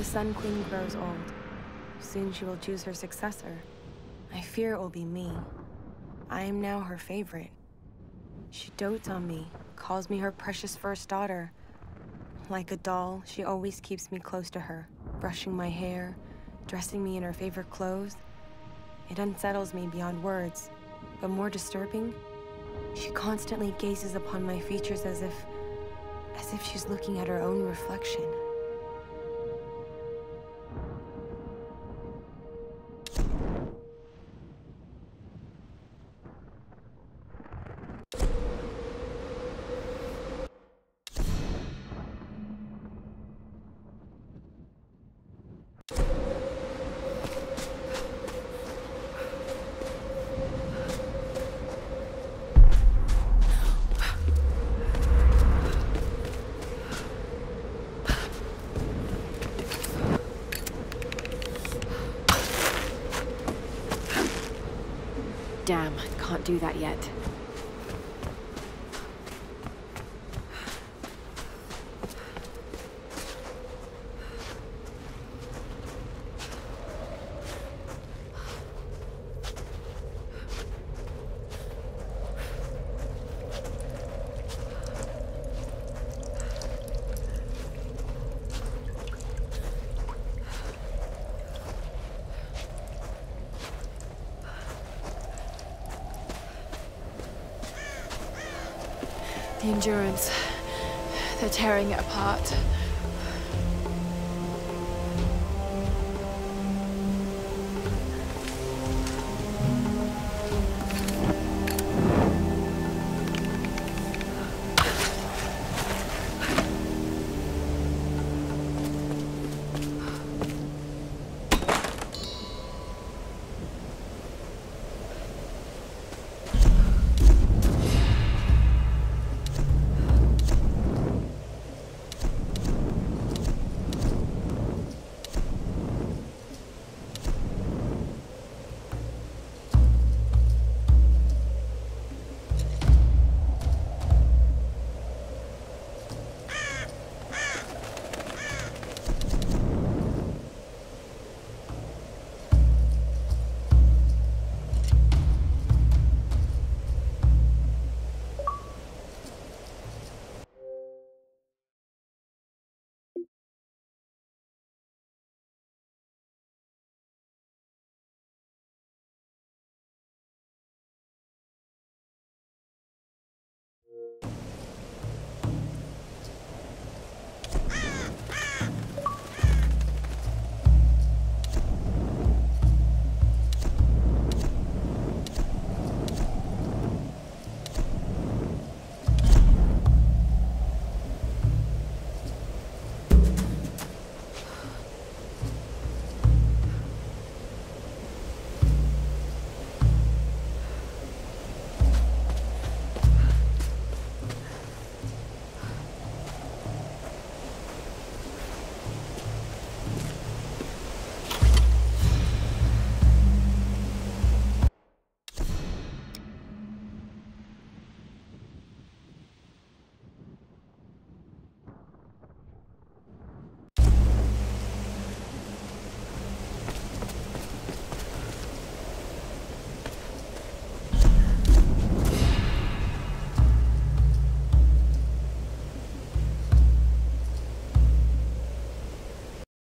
The Sun Queen grows old. Soon she will choose her successor. I fear it will be me. I am now her favorite. She dotes on me, calls me her precious first daughter. Like a doll, she always keeps me close to her, brushing my hair, dressing me in her favorite clothes. It unsettles me beyond words, but more disturbing, she constantly gazes upon my features as if... as if she's looking at her own reflection. Damn, can't do that yet. The Endurance. They're tearing it apart.